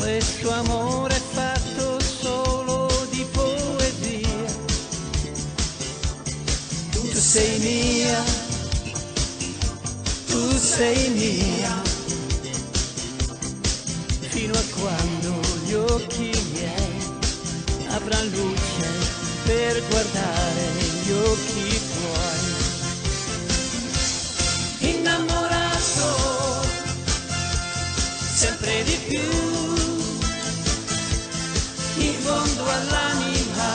questo amore è fatto solo di poesia. Tu sei mia, tu sei mia, fino a quando gli occhi miei avranno luce per guardare gli occhi tuoi. Innamorato sempre di più, fondo all'anima,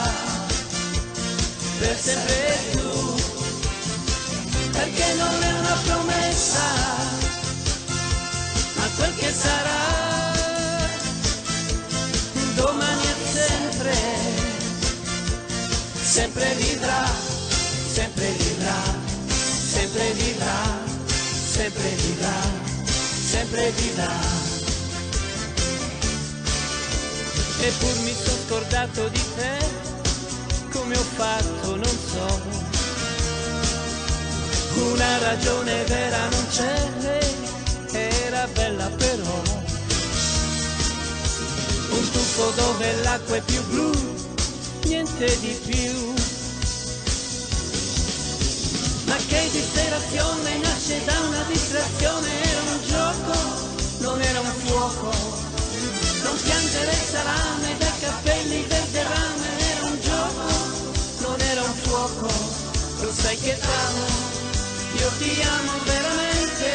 per sempre tu, perché non è una promessa, ma quel che sarà, domani e sempre, sempre vivrà, sempre vivrà, sempre vivrà, sempre vivrà, sempre vivrà. Eppur mi sono scordato di te, come ho fatto non so. Una ragione vera non c'è, era bella però. Un tuffo dove l'acqua è più blu, niente di più. Ma che disperazione nasce da una distrazione, era un gioco, non era un fuoco. Sai che t'amo, io ti amo veramente.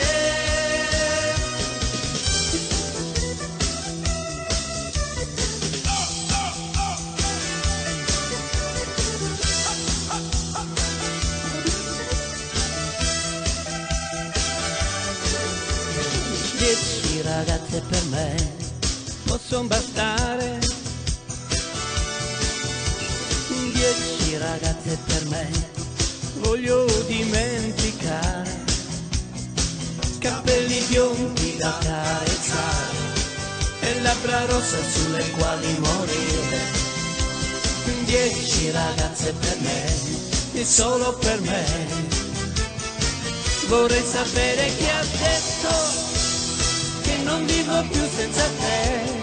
Dieci ragazze per me possono bastare. Dieci ragazze per me voglio dimenticare. Capelli biondi da carezzare e labbra rosse sulle quali morire. Dieci ragazze per me e solo per me. Vorrei sapere chi ha detto che non vivo più senza te.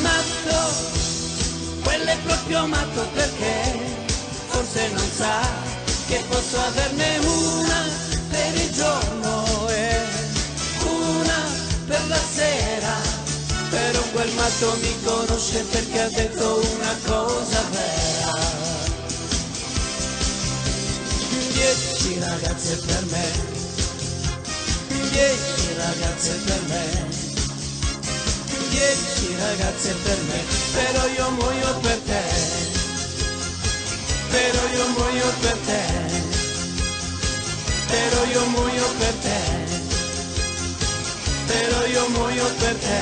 Matto, quello è proprio matto perché forse non sa che posso averne una per il giorno e una per la sera. Però quel matto mi conosce perché ha detto una cosa vera. Dieci ragazze per me dieci ragazze per me, dieci ragazze per me, però io muoio per te, però io muoio per te, però io muoio per te, però io muoio per te.